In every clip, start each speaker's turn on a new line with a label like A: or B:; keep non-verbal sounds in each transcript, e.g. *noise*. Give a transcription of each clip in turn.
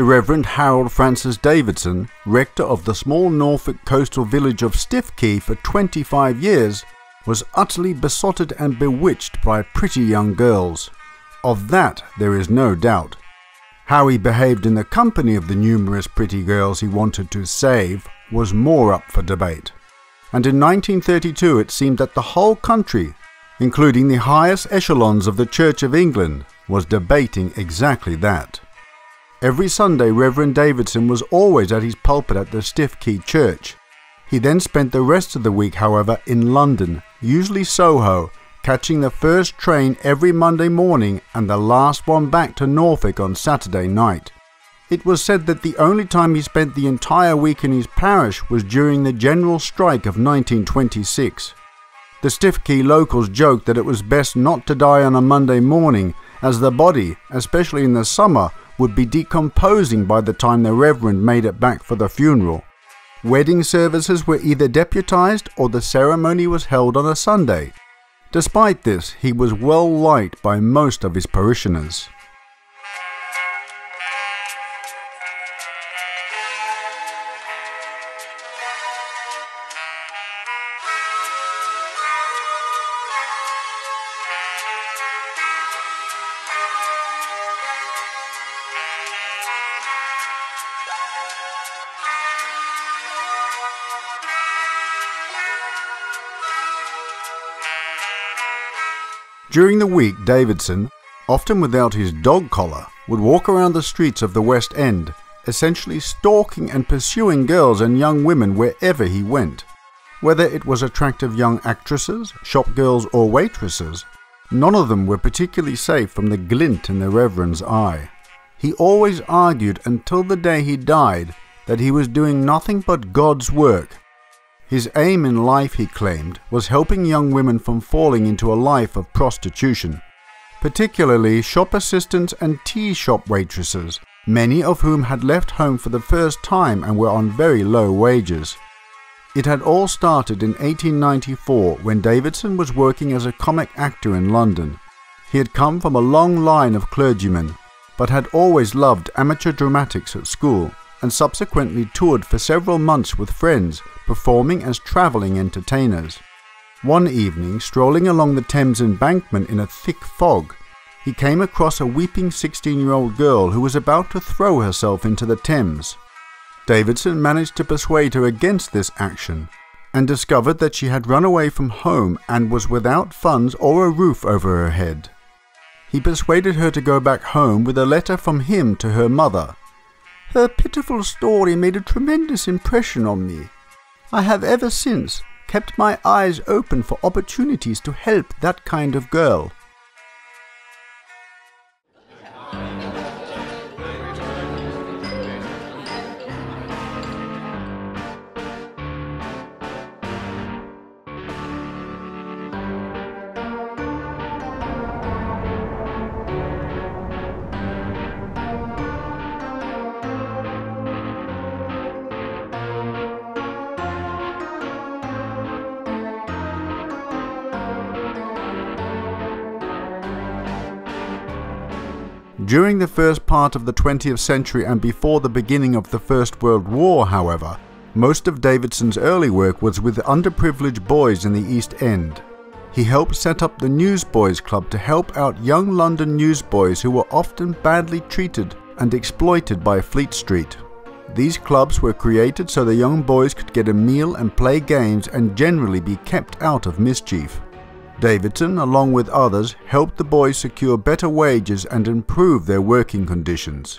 A: The Reverend Harold Francis Davidson, rector of the small Norfolk coastal village of Stiffkey for 25 years, was utterly besotted and bewitched by pretty young girls. Of that there is no doubt. How he behaved in the company of the numerous pretty girls he wanted to save was more up for debate. And in 1932 it seemed that the whole country, including the highest echelons of the Church of England, was debating exactly that. Every Sunday Reverend Davidson was always at his pulpit at the Stiffkey Church. He then spent the rest of the week, however, in London, usually Soho, catching the first train every Monday morning and the last one back to Norfolk on Saturday night. It was said that the only time he spent the entire week in his parish was during the general strike of 1926. The Stiffkey locals joked that it was best not to die on a Monday morning, as the body, especially in the summer, would be decomposing by the time the Reverend made it back for the funeral. Wedding services were either deputized or the ceremony was held on a Sunday. Despite this, he was well liked by most of his parishioners. During the week, Davidson, often without his dog collar, would walk around the streets of the West End, essentially stalking and pursuing girls and young women wherever he went. Whether it was attractive young actresses, shop girls, or waitresses, none of them were particularly safe from the glint in the Reverend's eye. He always argued until the day he died that he was doing nothing but God's work his aim in life, he claimed, was helping young women from falling into a life of prostitution, particularly shop assistants and tea shop waitresses, many of whom had left home for the first time and were on very low wages. It had all started in 1894 when Davidson was working as a comic actor in London. He had come from a long line of clergymen, but had always loved amateur dramatics at school and subsequently toured for several months with friends, performing as travelling entertainers. One evening, strolling along the Thames embankment in a thick fog, he came across a weeping 16 year old girl who was about to throw herself into the Thames. Davidson managed to persuade her against this action and discovered that she had run away from home and was without funds or a roof over her head. He persuaded her to go back home with a letter from him to her mother, her pitiful story made a tremendous impression on me. I have ever since kept my eyes open for opportunities to help that kind of girl. During the first part of the 20th century and before the beginning of the First World War, however, most of Davidson's early work was with underprivileged boys in the East End. He helped set up the Newsboys Club to help out young London newsboys who were often badly treated and exploited by Fleet Street. These clubs were created so the young boys could get a meal and play games and generally be kept out of mischief. Davidson, along with others, helped the boys secure better wages and improve their working conditions.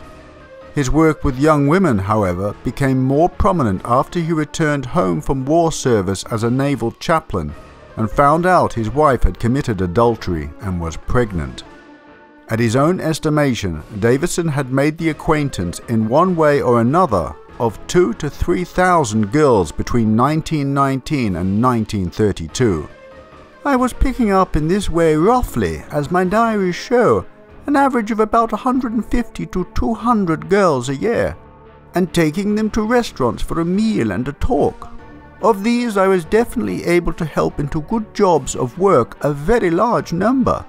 A: His work with young women, however, became more prominent after he returned home from war service as a naval chaplain and found out his wife had committed adultery and was pregnant. At his own estimation, Davidson had made the acquaintance in one way or another of two to three thousand girls between 1919 and 1932. I was picking up in this way roughly, as my diaries show, an average of about 150 to 200 girls a year, and taking them to restaurants for a meal and a talk. Of these I was definitely able to help into good jobs of work a very large number.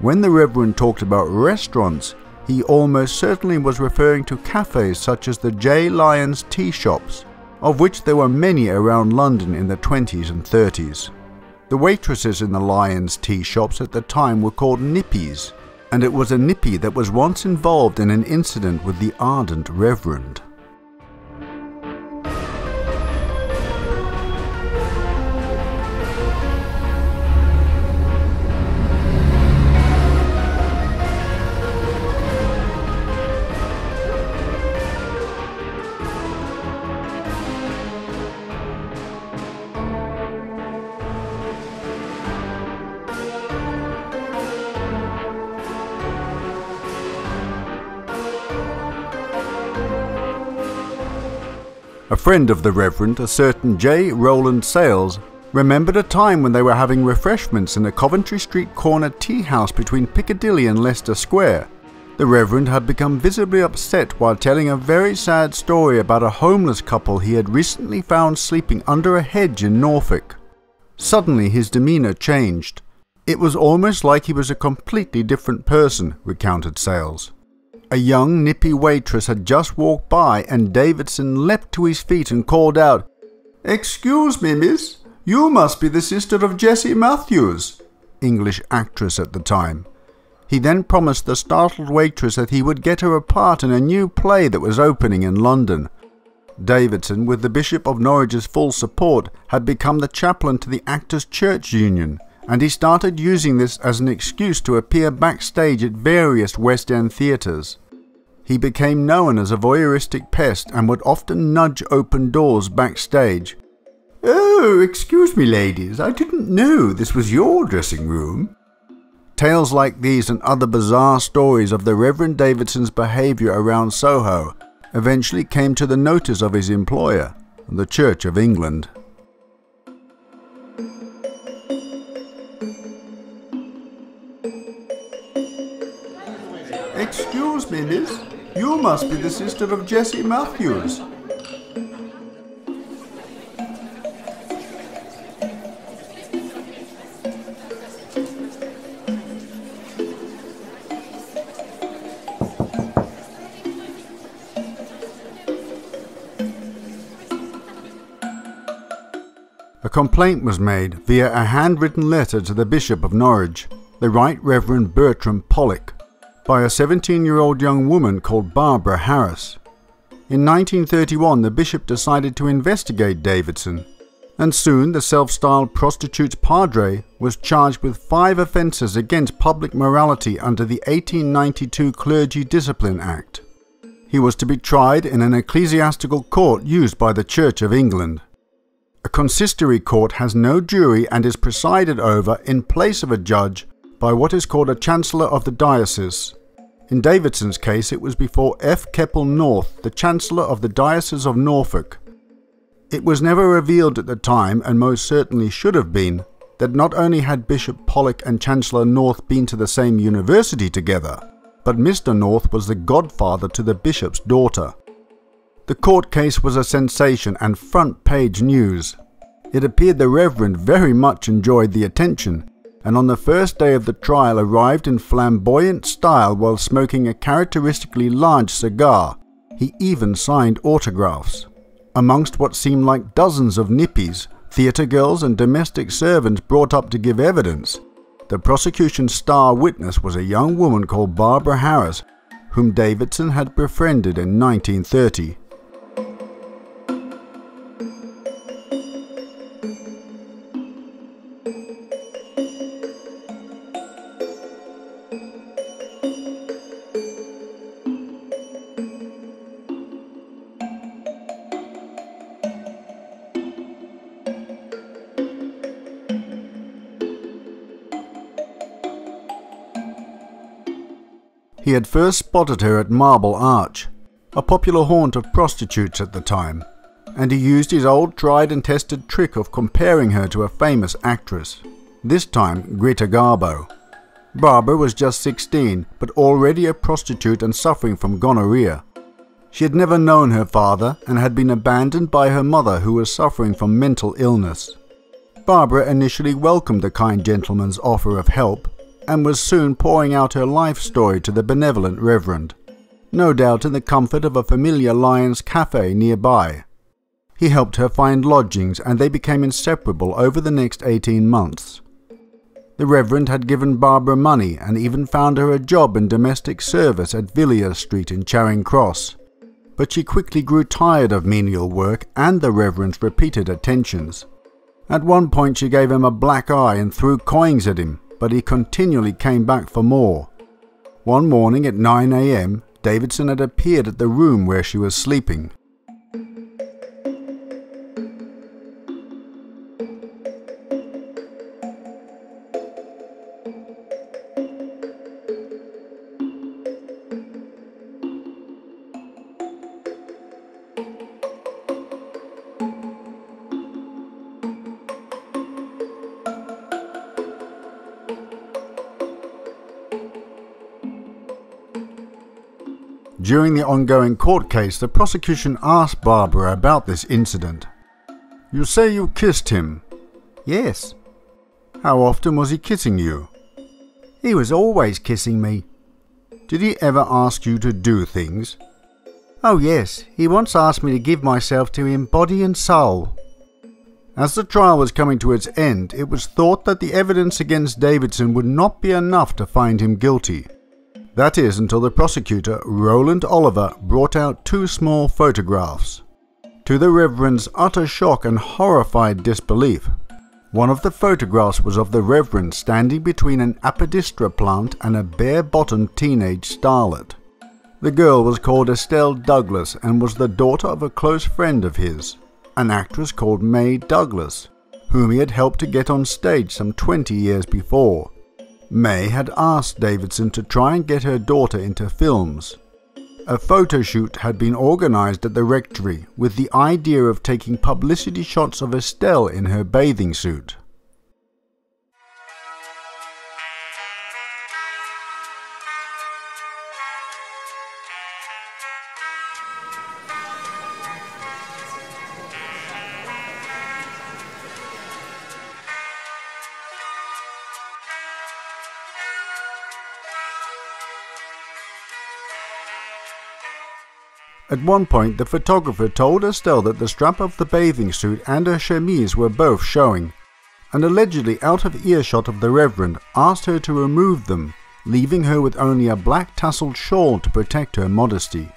A: When the Reverend talked about restaurants, he almost certainly was referring to cafes such as the J. Lyons tea shops, of which there were many around London in the 20s and 30s. The waitresses in the Lyons tea shops at the time were called nippies, and it was a nippy that was once involved in an incident with the ardent Reverend. Friend of the Reverend, a certain J. Rowland Sales, remembered a time when they were having refreshments in a Coventry Street corner tea house between Piccadilly and Leicester Square. The Reverend had become visibly upset while telling a very sad story about a homeless couple he had recently found sleeping under a hedge in Norfolk. Suddenly his demeanour changed. It was almost like he was a completely different person, recounted Sales. A young, nippy waitress had just walked by, and Davidson leapt to his feet and called out, Excuse me, miss, you must be the sister of Jessie Matthews, English actress at the time. He then promised the startled waitress that he would get her a part in a new play that was opening in London. Davidson, with the Bishop of Norwich's full support, had become the chaplain to the Actors' Church Union and he started using this as an excuse to appear backstage at various West End theatres. He became known as a voyeuristic pest and would often nudge open doors backstage. Oh, excuse me, ladies, I didn't know this was your dressing room. Tales like these and other bizarre stories of the Reverend Davidson's behaviour around Soho eventually came to the notice of his employer, the Church of England. Excuse me, miss. You must be the sister of Jessie Matthews. A complaint was made via a handwritten letter to the Bishop of Norwich, the Right Reverend Bertram Pollock, by a 17 year old young woman called Barbara Harris. In 1931, the bishop decided to investigate Davidson, and soon the self styled prostitute's padre was charged with five offences against public morality under the 1892 Clergy Discipline Act. He was to be tried in an ecclesiastical court used by the Church of England. A consistory court has no jury and is presided over in place of a judge by what is called a Chancellor of the Diocese. In Davidson's case, it was before F. Keppel North, the Chancellor of the Diocese of Norfolk. It was never revealed at the time, and most certainly should have been, that not only had Bishop Pollock and Chancellor North been to the same university together, but Mr. North was the godfather to the bishop's daughter. The court case was a sensation and front page news. It appeared the Reverend very much enjoyed the attention, and on the first day of the trial arrived in flamboyant style while smoking a characteristically large cigar. He even signed autographs. Amongst what seemed like dozens of nippies, theatre girls, and domestic servants brought up to give evidence, the prosecution's star witness was a young woman called Barbara Harris, whom Davidson had befriended in 1930. He had first spotted her at Marble Arch, a popular haunt of prostitutes at the time, and he used his old tried and tested trick of comparing her to a famous actress, this time Greta Garbo. Barbara was just 16, but already a prostitute and suffering from gonorrhea. She had never known her father and had been abandoned by her mother who was suffering from mental illness. Barbara initially welcomed the kind gentleman's offer of help and was soon pouring out her life story to the benevolent Reverend, no doubt in the comfort of a familiar Lyons cafe nearby. He helped her find lodgings and they became inseparable over the next 18 months. The Reverend had given Barbara money and even found her a job in domestic service at Villiers Street in Charing Cross. But she quickly grew tired of menial work and the Reverend's repeated attentions. At one point she gave him a black eye and threw coins at him, but he continually came back for more. One morning at 9am, Davidson had appeared at the room where she was sleeping. During the ongoing court case, the prosecution asked Barbara about this incident. You say you kissed him?
B: Yes.
A: How often was he kissing you?
B: He was always kissing me.
A: Did he ever ask you to do things?
B: Oh, yes. He once asked me to give myself to him body and soul.
A: As the trial was coming to its end, it was thought that the evidence against Davidson would not be enough to find him guilty. That is until the prosecutor, Roland Oliver, brought out two small photographs. To the Reverend's utter shock and horrified disbelief, one of the photographs was of the Reverend standing between an aspidistra plant and a bare-bottomed teenage starlet. The girl was called Estelle Douglas and was the daughter of a close friend of his, an actress called May Douglas, whom he had helped to get on stage some 20 years before. May had asked Davidson to try and get her daughter into films. A photo shoot had been organized at the rectory with the idea of taking publicity shots of Estelle in her bathing suit. At one point, the photographer told Estelle that the strap of the bathing suit and her chemise were both showing, and allegedly out of earshot of the Reverend, asked her to remove them, leaving her with only a black tasseled shawl to protect her modesty.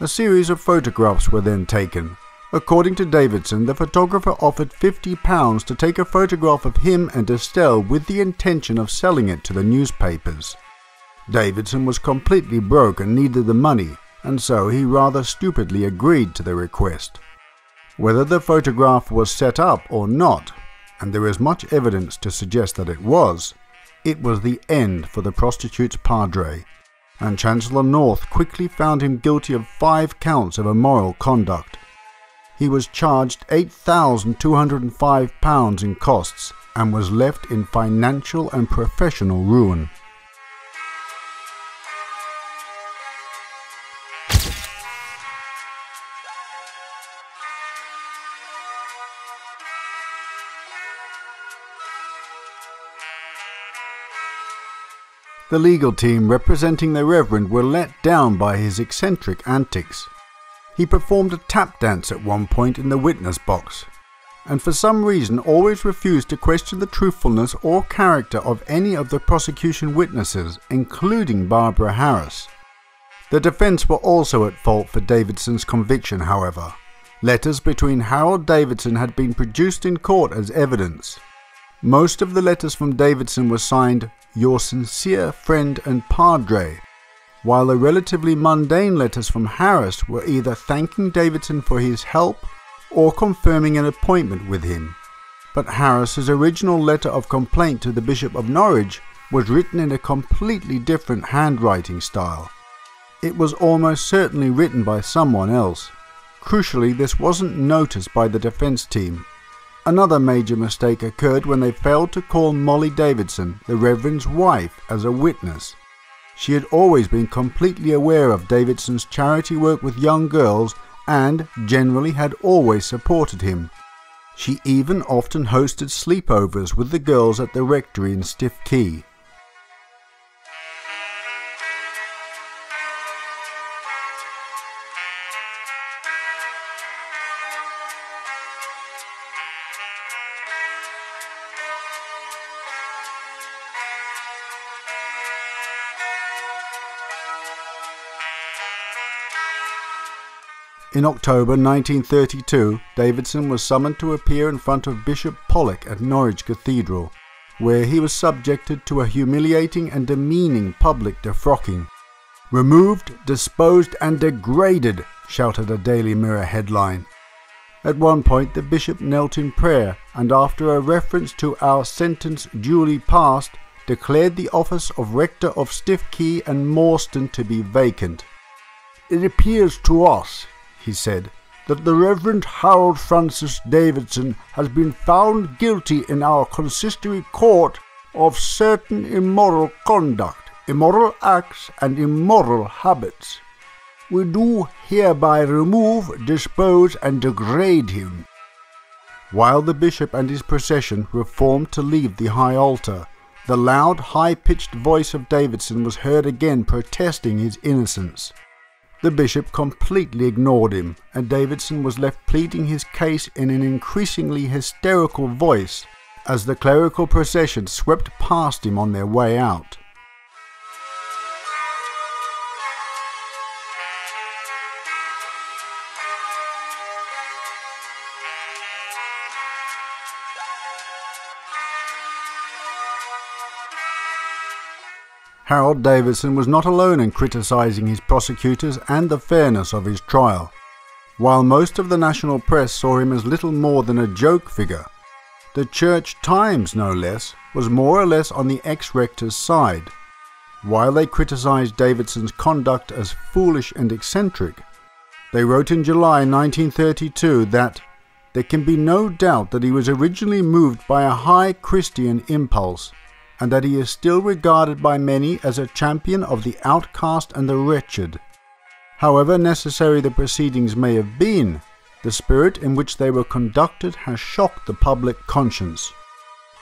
A: A series of photographs were then taken. According to Davidson, the photographer offered £50 to take a photograph of him and Estelle with the intention of selling it to the newspapers. Davidson was completely broke and needed the money, and so he rather stupidly agreed to the request. Whether the photograph was set up or not, and there is much evidence to suggest that it was, it was the end for the prostitute's padre, and Chancellor North quickly found him guilty of five counts of immoral conduct. He was charged £8,205 in costs and was left in financial and professional ruin. The legal team representing the Reverend were let down by his eccentric antics. He performed a tap dance at one point in the witness box, and for some reason always refused to question the truthfulness or character of any of the prosecution witnesses, including Barbara Harris. The defense were also at fault for Davidson's conviction, however. Letters between Harold Davidson had been produced in court as evidence. Most of the letters from Davidson were signed your sincere friend and padre, while the relatively mundane letters from Harris were either thanking Davidson for his help or confirming an appointment with him. But Harris's original letter of complaint to the Bishop of Norwich was written in a completely different handwriting style. It was almost certainly written by someone else. Crucially, this wasn't noticed by the defense team, Another major mistake occurred when they failed to call Molly Davidson, the Reverend's wife, as a witness. She had always been completely aware of Davidson's charity work with young girls and generally had always supported him. She even often hosted sleepovers with the girls at the rectory in Stiffkey. In October 1932, Davidson was summoned to appear in front of Bishop Pollock at Norwich Cathedral, where he was subjected to a humiliating and demeaning public defrocking. Removed, disposed, and degraded, shouted a Daily Mirror headline. At one point, the bishop knelt in prayer and, after a reference to our sentence duly passed, declared the office of rector of Stiffkey and Morston to be vacant. It appears to us, he said, that the Reverend Harold Francis Davidson has been found guilty in our consistory court of certain immoral conduct, immoral acts, and immoral habits. We do hereby remove, dispose, and degrade him. While the bishop and his procession were formed to leave the high altar, the loud, high pitched voice of Davidson was heard again protesting his innocence. The bishop completely ignored him, and Davidson was left pleading his case in an increasingly hysterical voice as the clerical procession swept past him on their way out. Harold Davidson was not alone in criticising his prosecutors and the fairness of his trial. While most of the national press saw him as little more than a joke figure, the Church Times, no less, was more or less on the ex-rector's side. While they criticised Davidson's conduct as foolish and eccentric, they wrote in July 1932 that there can be no doubt that he was originally moved by a high Christian impulse and that he is still regarded by many as a champion of the outcast and the wretched. However necessary the proceedings may have been, the spirit in which they were conducted has shocked the public conscience.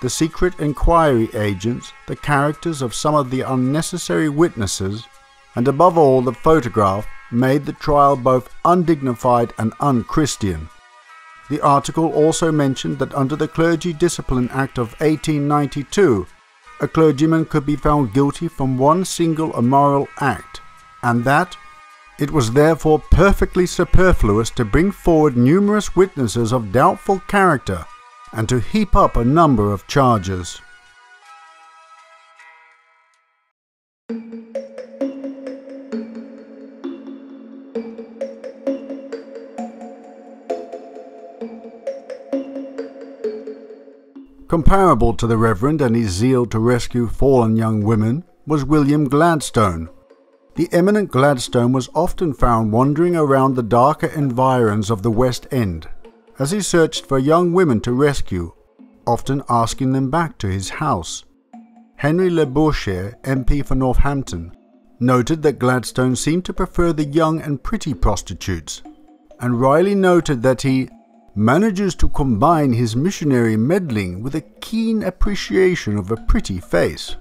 A: The secret inquiry agents, the characters of some of the unnecessary witnesses, and above all the photograph made the trial both undignified and unchristian. The article also mentioned that under the Clergy Discipline Act of 1892, a clergyman could be found guilty from one single immoral act, and that it was therefore perfectly superfluous to bring forward numerous witnesses of doubtful character and to heap up a number of charges. Comparable to the Reverend and his zeal to rescue fallen young women was William Gladstone. The eminent Gladstone was often found wandering around the darker environs of the West End as he searched for young women to rescue, often asking them back to his house. Henry Labouchere, MP for Northampton, noted that Gladstone seemed to prefer the young and pretty prostitutes, and Riley noted that he manages to combine his missionary meddling with a keen appreciation of a pretty face.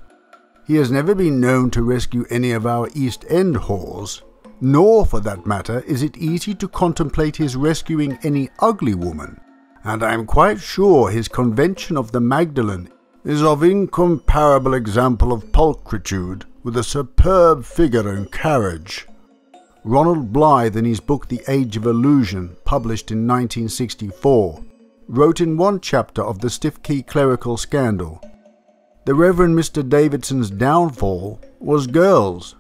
A: He has never been known to rescue any of our East End whores, nor, for that matter, is it easy to contemplate his rescuing any ugly woman, and I am quite sure his convention of the Magdalen is of incomparable example of pulchritude, with a superb figure and carriage. Ronald Blythe, in his book The Age of Illusion, published in 1964, wrote in one chapter of the Stiffkey clerical scandal The Reverend Mr. Davidson's downfall was girls.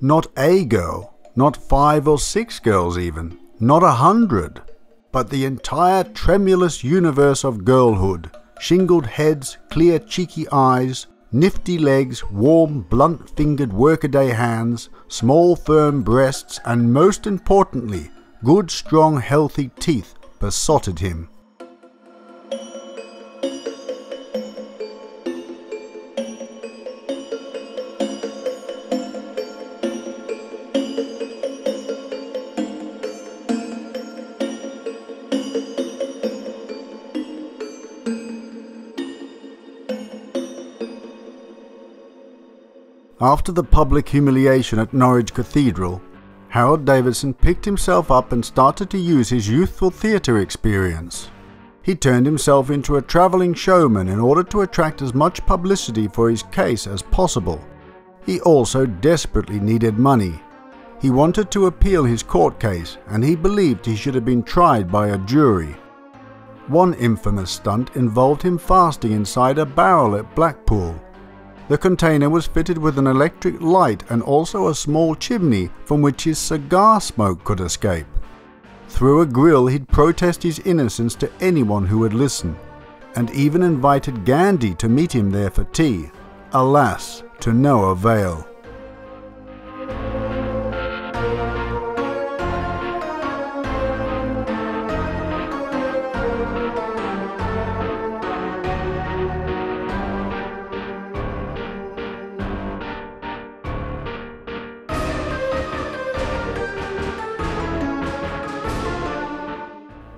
A: Not a girl, not five or six girls even, not a hundred, but the entire tremulous universe of girlhood, shingled heads, clear cheeky eyes, nifty legs, warm, blunt fingered workaday hands, small, firm breasts, and most importantly, good, strong, healthy teeth besotted him. After the public humiliation at Norwich Cathedral, Harold Davidson picked himself up and started to use his youthful theatre experience. He turned himself into a travelling showman in order to attract as much publicity for his case as possible. He also desperately needed money. He wanted to appeal his court case and he believed he should have been tried by a jury. One infamous stunt involved him fasting inside a barrel at Blackpool. The container was fitted with an electric light and also a small chimney from which his cigar smoke could escape. Through a grill he'd protest his innocence to anyone who would listen, and even invited Gandhi to meet him there for tea. Alas, to no avail.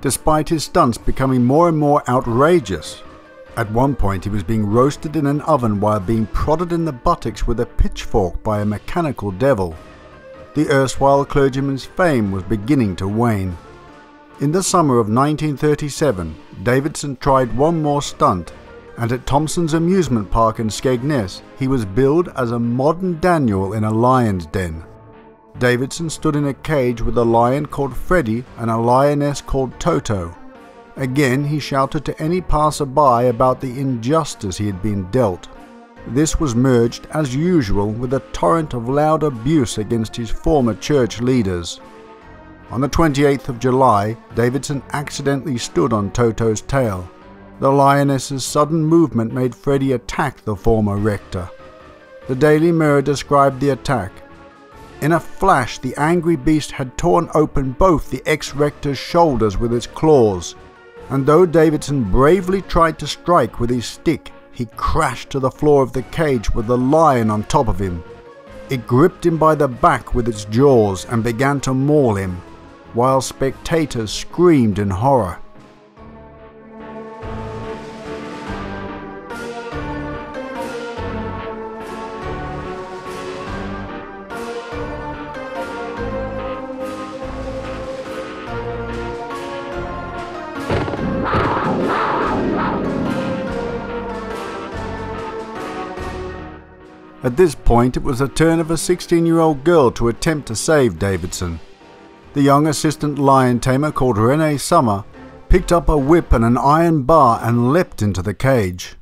A: Despite his stunts becoming more and more outrageous. At one point he was being roasted in an oven while being prodded in the buttocks with a pitchfork by a mechanical devil. The erstwhile clergyman's fame was beginning to wane. In the summer of 1937, Davidson tried one more stunt, and at Thompson's amusement park in Skegness, he was billed as a modern Daniel in a lion's den. Davidson stood in a cage with a lion called Freddy and a lioness called Toto. Again, he shouted to any passer-by about the injustice he had been dealt. This was merged, as usual, with a torrent of loud abuse against his former church leaders. On the 28th of July, Davidson accidentally stood on Toto's tail. The lioness's sudden movement made Freddy attack the former rector. The Daily Mirror described the attack in a flash, the angry beast had torn open both the ex-rector's shoulders with its claws, and though Davidson bravely tried to strike with his stick, he crashed to the floor of the cage with the lion on top of him. It gripped him by the back with its jaws and began to maul him, while spectators screamed in horror. At this point, it was the turn of a 16 year old girl to attempt to save Davidson. The young assistant lion tamer called Renee Summer picked up a whip and an iron bar and leapt into the cage.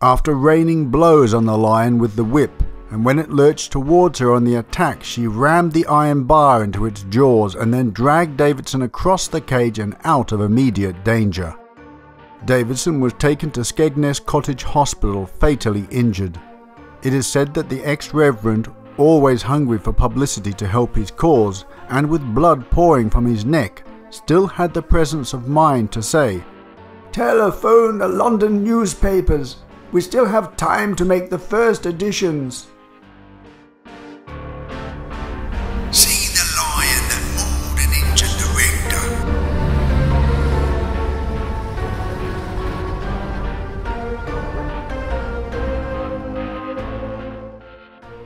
A: After raining blows on the lion with the whip, and when it lurched towards her on the attack, she rammed the iron bar into its jaws and then dragged Davidson across the cage and out of immediate danger. Davidson was taken to Skegness Cottage Hospital fatally injured. It is said that the ex-reverend, always hungry for publicity to help his cause, and with blood pouring from his neck, still had the presence of mind to say,
C: Telephone the London newspapers. We still have time to make the first editions.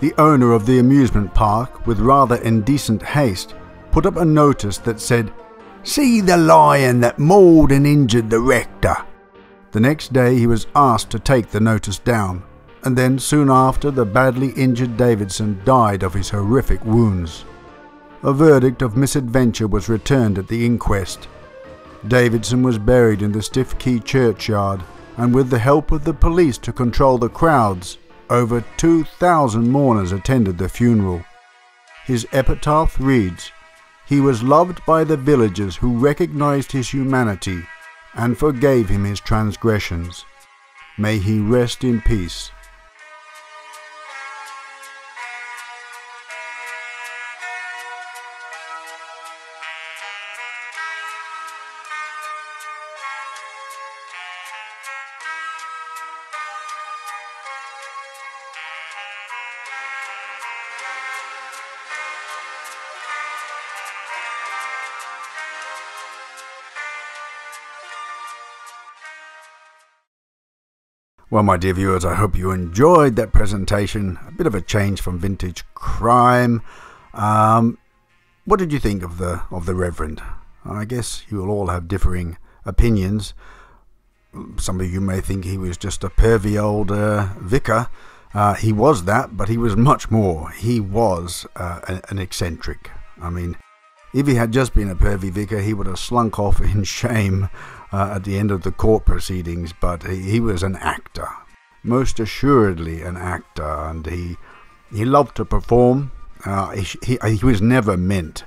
A: The owner of the amusement park, with rather indecent haste, put up a notice that said, See the lion that mauled and injured the rector. The next day he was asked to take the notice down, and then soon after the badly injured Davidson died of his horrific wounds. A verdict of misadventure was returned at the inquest. Davidson was buried in the Stiffkey churchyard, and with the help of the police to control the crowds, over 2,000 mourners attended the funeral. His epitaph reads, He was loved by the villagers who recognized his humanity and forgave him his transgressions. May he rest in peace. Well, my dear viewers, I hope you enjoyed that presentation. A bit of a change from vintage crime. Um, what did you think of the of the Reverend? I guess you will all have differing opinions. Some of you may think he was just a pervy old uh, vicar. Uh, he was that, but he was much more. He was uh, an eccentric. I mean, if he had just been a pervy vicar, he would have slunk off in *laughs* shame uh, at the end of the court proceedings, but he, he was an actor. Most assuredly an actor, and he, he loved to perform. Uh, he, he, he, was never meant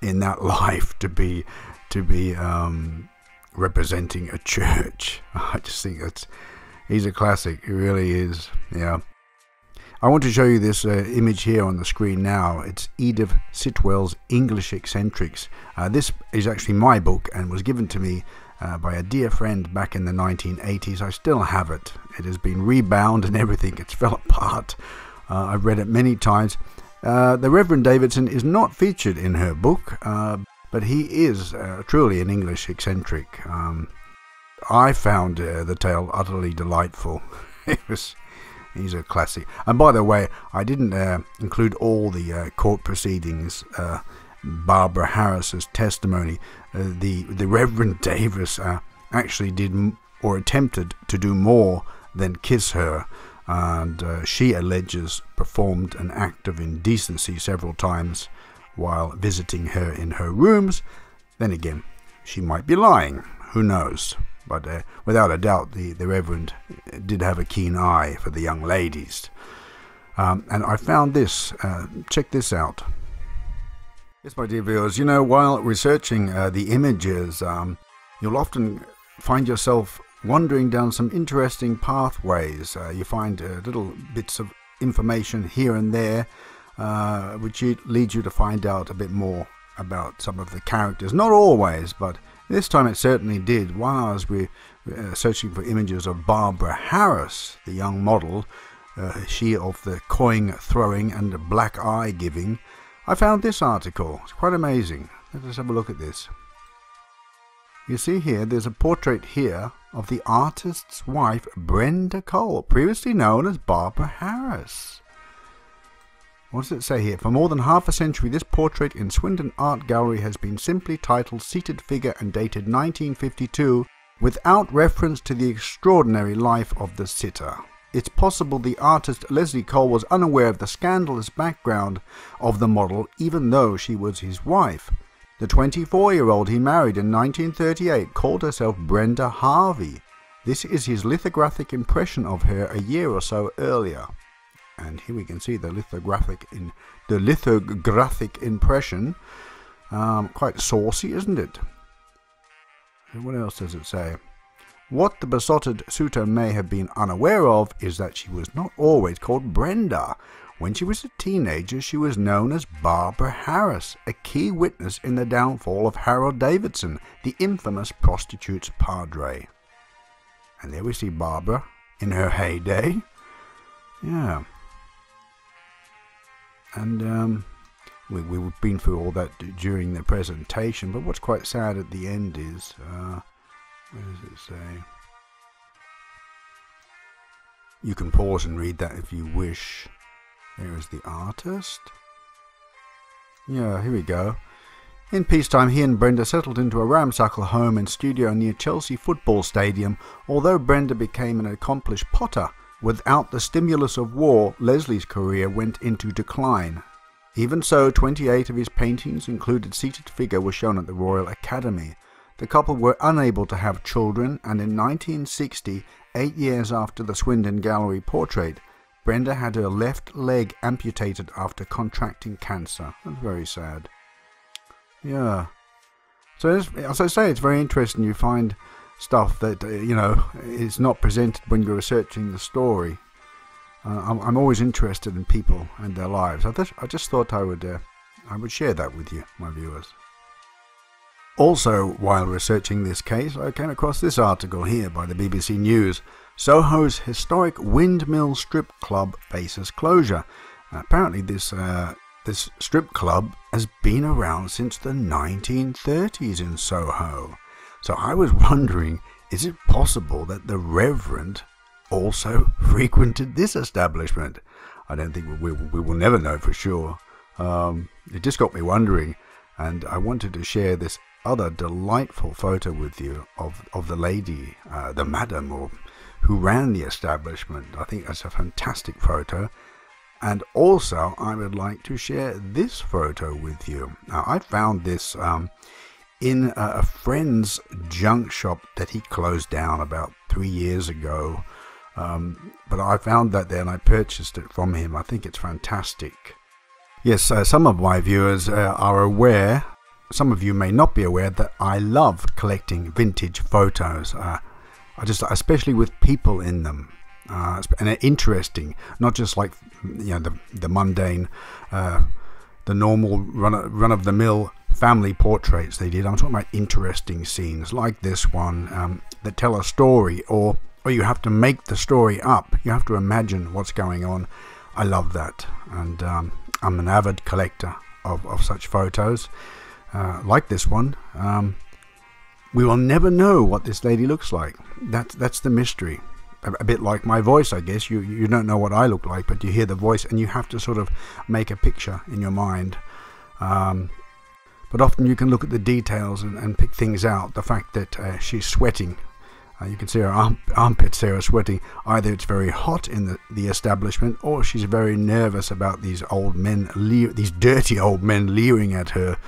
A: in that *laughs* life to be, to be um, representing a church. *laughs* I just think that's he's a classic. He really is. Yeah. I want to show you this uh, image here on the screen now. It's Edith Sitwell's English Eccentrics. Uh, this is actually my book and was given to me uh, by a dear friend back in the 1980s. I still have it. It has been rebound and *laughs* everything. It's fell apart. Uh, I've read it many times. Uh, the Reverend Davidson is not featured in her book, uh, but he is truly an English eccentric. Um, I found the tale utterly delightful. *laughs* it was He's a classic. And by the way, I didn't uh, include all the uh, court proceedings. Uh, Barbara Harris's testimony. Uh, the the Reverend Davis uh, actually did m- or attempted to do more than kiss her, and uh, she alleges performed an act of indecency several times while visiting her in her rooms. Then again, she might be lying. Who knows? But uh, without a doubt, the, the Reverend did have a keen eye for the young ladies. Um, and I found this. Uh, check this out. Yes, my dear viewers, you know, while researching uh, the images, um, you'll often find yourself wandering down some interesting pathways. Uh, you find uh, little bits of information here and there, uh, which leads you to find out a bit more about some of the characters. Not always, but this time it certainly did. While I was uh, searching for images of Barbara Harris, the young model, uh, she of the coin throwing and black eye giving, I found this article. It's quite amazing. Let us have a look at this. You see here, there's a portrait here of the artist's wife, Brenda Cole, previously known as Barbara Harris. What does it say here? For more than half a century, this portrait in Swindon Art Gallery has been simply titled Seated Figure and dated 1952 without reference to the extraordinary life of the sitter. It's possible the artist Leslie Cole was unaware of the scandalous background of the model even though she was his wife. The 24 year old he married in 1938 called herself Brenda Harvey. This is his lithographic impression of her a year or so earlier and here we can see the lithographic in the lithographic impression um, quite saucy isn't it and what else does it say what the besotted suitor may have been unaware of is that she was not always called Brenda. When she was a teenager, she was known as Barbara Harris, a key witness in the downfall of Harold Davidson, the infamous prostitute's padre. And there we see Barbara in her heyday. Yeah, and um, we, we've been through all that during the presentation, but what's quite sad at the end is, uh, where does it say? You can pause and read that if you wish. There is the artist. Yeah, here we go. In peacetime, he and Brenda settled into a ramshackle home and studio near Chelsea Football Stadium. Although Brenda became an accomplished potter, Without the stimulus of war, Leslie's career went into decline. Even so, 28 of his paintings, included seated figure, were shown at the Royal Academy. The couple were unable to have children, and in 1960, eight years after the Swindon Gallery portrait, Brenda had her left leg amputated after contracting cancer. That's very sad. Yeah. So, as I say, it's very interesting. You find stuff that uh, you know is not presented when you're researching the story. Uh, I'm, I'm, always interested in people and their lives. I just, I just thought I would uh, I would share that with you, my viewers. Also, while researching this case, I came across this article here by the BBC News. Soho's historic Windmill Strip Club faces closure. apparently, this uh, this strip club has been around since the 1930s in Soho. So I was *laughs* wondering is it possible that the Reverend also *laughs* frequented this establishment? I don't think we, we, we will never know for sure. Um, it just got me wondering, and I wanted to share this other delightful photo with you of, of the lady, uh, the madam, or who ran the establishment. I think that's a fantastic photo. And also, I would like to share this photo with you. Now, I found this um, in a friend's junk shop that he closed down about three years ago. Um, but I found that there and I purchased it from him. I think it's fantastic. Yes, uh, some of my viewers uh, are aware, some of you may not be aware, that I love collecting vintage photos. Uh, I just, especially with people in them. Uh, and they're interesting, not just like you know the the mundane, uh, the normal run run of the mill family portraits they did. I'm talking about interesting scenes like this one um, that tell a story, or or you have to make the story up. You have to imagine what's going on. I love that, and um, I'm an avid collector of, of such photos, uh, like this one. Um, we will never know what this lady looks like. That's that's the mystery. A, a, bit like my voice, I guess. You you don't know what I look like, but you hear the voice, and you have to sort of make a picture in your mind. Um, but often you can look at the details and, and pick things out. The fact that uh, she's sweating uh, you can see her arm, armpits there are sweating. Either it's very hot in the, the establishment, or she's very nervous about these old men, these dirty old men leering at her,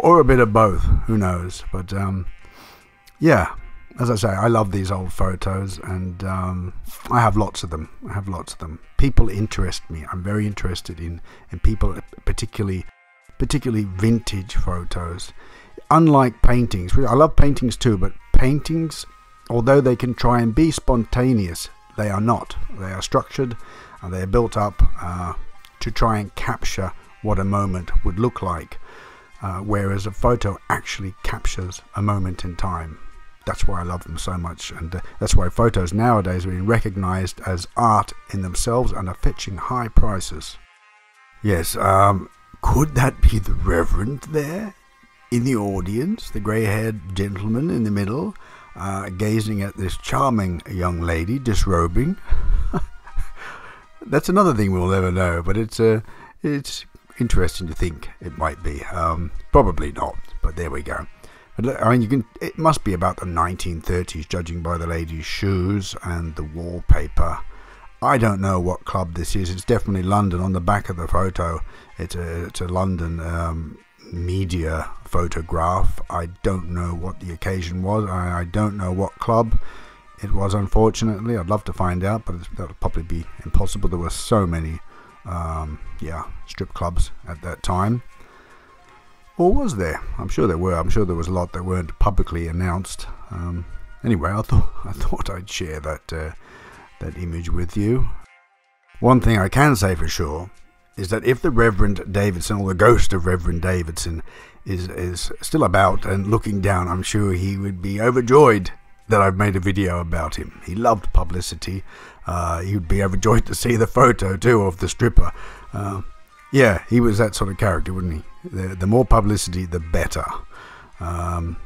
A: or, a bit of both. Who knows? But um, yeah, as I say, I love these old photos, and um, I have lots of them. I have lots of them. People interest me. I'm very interested in in people, particularly particularly vintage photos. Unlike paintings, I love paintings too, but paintings Although they can try and be spontaneous, they are not. They are structured and they are built up uh, to try and capture what a moment would look like, uh, whereas a photo actually captures a moment in time. That's why I love them so much, and uh, that's why photos nowadays are being recognized as art in themselves and are fetching high prices. Yes, um, could that be the Reverend there in the audience, the grey haired gentleman in the middle? uh, gazing at this charming young lady disrobing. *laughs* That's another thing we'll never know, but it's uh, it's interesting to think it might be. Um, probably not, but there we go. I mean, you can. It must be about the 1930s, judging by the lady's shoes and the wallpaper. I don't know what club this is. It's definitely London. On the back of the photo, it's a it's a London um, media photograph. I don't know what the occasion was. I, I don't know what club it was, unfortunately. I'd love to find out, but that would probably be impossible. There were so many, um, yeah, strip clubs at that time. Or was there? I'm sure there were. I'm sure there was a lot that weren't publicly announced. Um, anyway, I thought *laughs* I thought I'd share that uh, that image with you. One thing I can say for sure is that if the Reverend Davidson, or the ghost of Reverend Davidson, is, is still about and looking down, I'm sure he would be overjoyed that I've made a video about him. He loved publicity. Uh, would be overjoyed to see the photo too of the stripper. Uh, yeah, he was that sort of character, wouldn't he? The, the more publicity, the better. Um,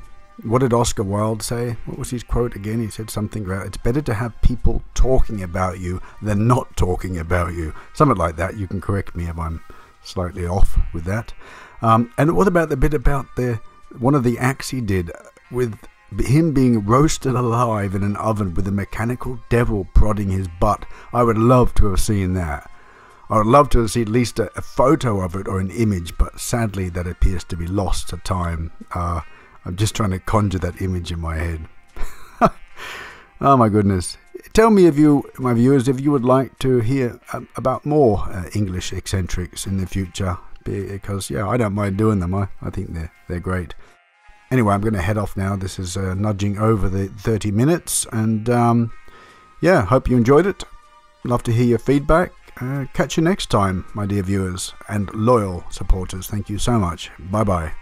A: what did Oscar Wilde say? What was his quote again? He said something about it's better to have people talking about you than not talking about you. Something like that. You can correct me if I'm slightly off with that. Um, and what about the bit about the one of the acts he did with him being roasted alive in an oven with a mechanical devil prodding his butt? I would love to have seen that. I would love to have seen at least a, a photo of it or an image, but sadly that appears to be lost to time. Uh, I'm just trying to conjure that image in my head. *laughs* oh my goodness. Tell me if you, my viewers, if you would like to hear um, about more uh, English eccentrics in the future. Because, yeah, I don't mind doing them. I, I think they're, they're great. Anyway, I'm going to head off now. This is uh, nudging over the 30 minutes. And, um, yeah, hope you enjoyed it. Love to hear your feedback. Uh, catch you next time, my dear viewers and loyal supporters. Thank you so much. Bye bye.